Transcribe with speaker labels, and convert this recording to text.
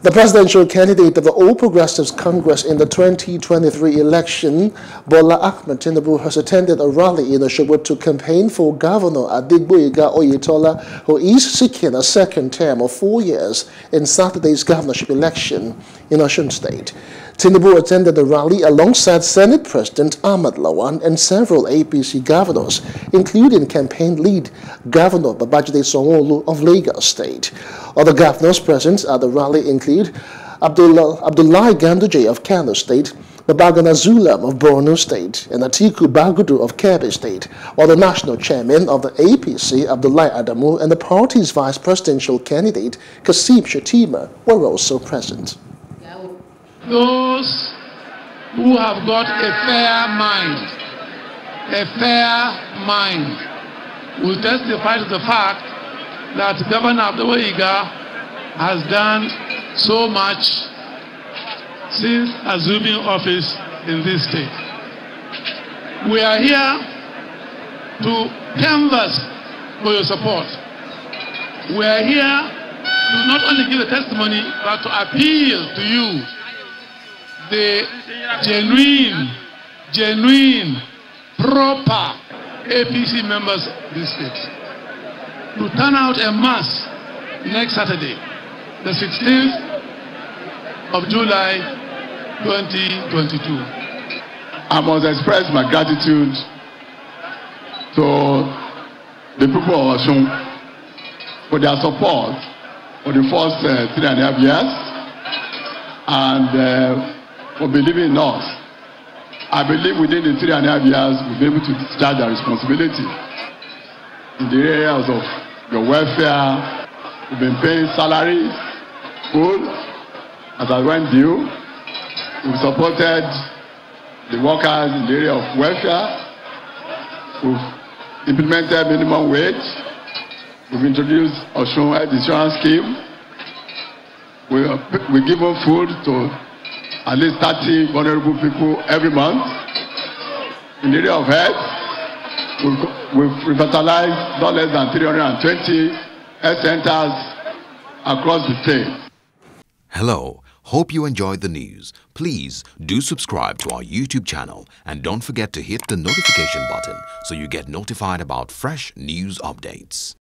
Speaker 1: The presidential candidate of the All Progressives Congress in the 2023 election, Bola Ahmed Tinubu, has attended a rally in Osogbo to campaign for Governor Adegboyega Oyetola, who is seeking a second term of four years in Saturday's governorship election in Osun State. Tinubu attended the rally alongside Senate President Ahmad Lawan and several APC governors, including campaign lead Governor Babajide Sanwo-Olu of Lagos State. Other governors present at the rally include Abdullah, Abdullahi Ganduje of Kano State, Babagana Zulum of Borno State, and Atiku Bagudu of Kebbi State, while the national chairman of the APC, Abdullahi Adamu, and the party's vice presidential candidate, Kashim Shettima, were also present.
Speaker 2: Those who have got a fair mind, a fair mind, will testify to the fact that Governor Abdullah has done so much since assuming office in this state. We are here to canvass for your support. We are here to not only give a testimony, but to appeal to you the genuine, genuine, proper APC members this state to turn out en masse next Saturday, the 16th of July 2022.
Speaker 3: I must express my gratitude to the people of Osun for their support for the first uh, three and a half years and uh, for believing in us. I believe within the three and a half years we'll be able to discharge our responsibility in the areas of your welfare. We've been paying salaries, food, as I went due. We've supported the workers in the area of welfare. We've implemented minimum wage. We've introduced Osun Health Insurance Scheme. We, we give them food to at least 30 vulnerable people every month. In the area of health, we've, revitalized not less than 320 health centers across the state.
Speaker 4: Hello. Hope you enjoyed the news. Please do subscribe to our YouTube channel and don't forget to hit the notification button so you get notified about fresh news updates.